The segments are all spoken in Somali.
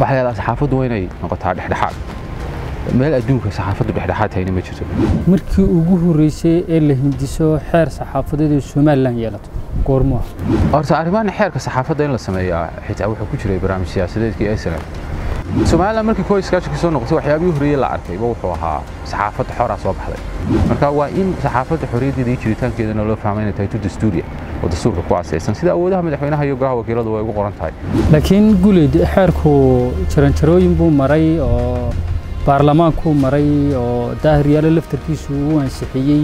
waxaa la saxaafaddu waa inay noqotaa dhexdhexaad. Meel adduunka saxaafaddu dhexdhexaad hayna ma jirto. Markii ugu horreysay ee la hindiso xeer saxaafadeed ee somalilan yeelato goormo ah. Horta arrimahan xeerka saxaafadda in la sameeyaa xitaa wuxuu ku jiray barnaamij siyaasadeedkii snf somalilan markii koo iskaashi ka soo noqotay waxyaabihii horreeyey la arkayba wuxuu ahaa saxaafadda xoraa soo baxday. Marka waa in saxaafadda xorriyaddeeda iyo jiritaankeedana loo fahmay inay tahay tu dastuuriya oo dastuurka ku asaysan sida awoodaha madaxweynaha iyo golaha wakiiladu way ugu qoran tahay. Laakiin guleed xeerku jaranjarooyin buu maray oo baarlamaankuu maray oo daahiryaalo laftarkiisu uu ansixiyey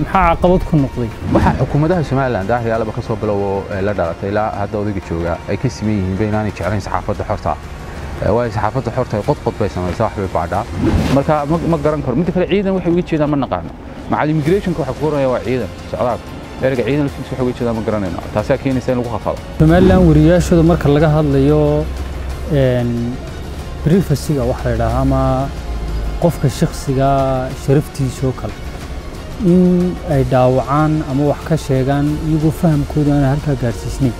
maxaa caqabad ku noqday? Waxaa xukuumadaha somalilan daahiriyaalaba ka soo bilowo la dhalatay ilaa hadda odayga jooga ay ka siman yihiin ba inaanay jeclayn saxaafadda xorta waayo saxaafadda xorta qodqod bay samaysaa wax bay baadhaa marka ma garan karo midda kale ciidan waxay uga jeedaan ma naqaano. Macal immigrationka waxa ku qoranaya waa ciidan. Socdaalka erga ciidan laftiisa waxay uga jeedaan ma garanayno taasaa keenaysa in lagu khafalo somalilan wariyaashooda marka laga hadlayo brifasiga waxa la yidhaahaa ama qofka shakhsiga sharaftiisoo kale in ay dhaawacaan ama wax ka sheegaan iyagoo fahamkooda aan halkaa gaarsiisnayn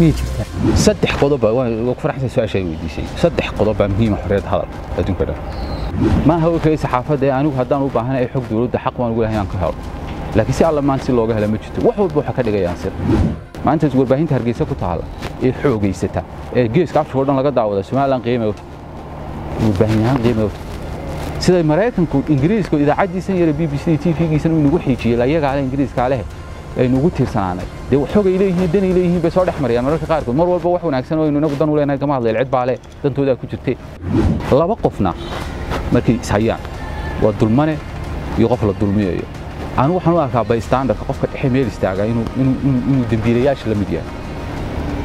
miyay jirtaa saddex qodob baa waan ku faraxsan su'aasha ay weydiisay. Saddex qodob baa muhiima xorriyadda hadal. Adduunka dhan. Ma aha oo kaliya saxaafadda ee anigu haddaan u baahanahay xog dowladda xaq baan ugu lehay aan ka helo. Laakiin si alla maan si looga hela ma jirto. Wax walba waxaa ka dhigayaan sir maanta warbaahinta hargeysa ku taala ee xoogaysata ee geeska afrika o dhan laga daawada somalilan qiimay u tahay warbaahin ahaan qiimay u tahay sida maraykanku ingiriiska idaacaddiisan yara b b c t v-giisan uu nagu xiijiyey ayagaa leh ingiriiska leh aynu ugu tiirsanaanay dee xogay leeyihiin danay leeyihiin bay soo dhex marayaan mararka qaarkood mar walba wax wanaagsan oo aynu inagu dan u leenahay kama hadlayl cid baa leh dantoodaa ku jirtee laba qofna markay ishayaan waa dulmane iyo qof la dulmiyayo anigu waxaan u arkaa bystandarka qofka dhexe meel istaagaa inuu dembiilayaasha la mid yahay.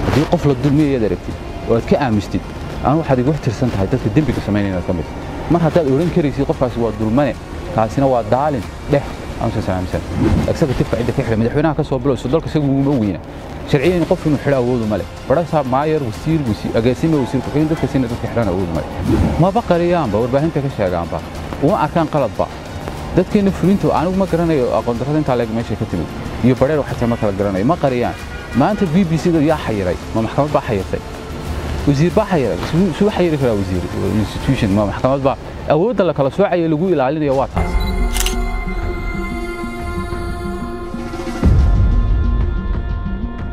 Haddii qof la dulmiyayaad aragtid oo aad ka aamistid anigu waxaad igu tirsan tahay dadka dembiga samaynayna ka mid. Mar haddaad odhan karaysid qofkaasi waa dulmane kaasina waa daalin dhex أنا أقول لك من حلاوة وضو مالك برأس ماير وسير وسير أقاسيمة وسير كوكين دوك كسينة دوك حلانة وضو مالك ما بقى ريان با وربا هنتا كشي أقام با وما أكان قلط با داد كي نفرينتو آنو ما قرانا يو أقوان دخل انتا لاغ ماشي كتنو يو برير وحتى ما كلا قرانا ما قريان. ما أنت بي بي سيدو يا حيري. ما محكمة با حيري وزير با حيري. سو حيري فلا وزير institution. ما محكمة با أولد الله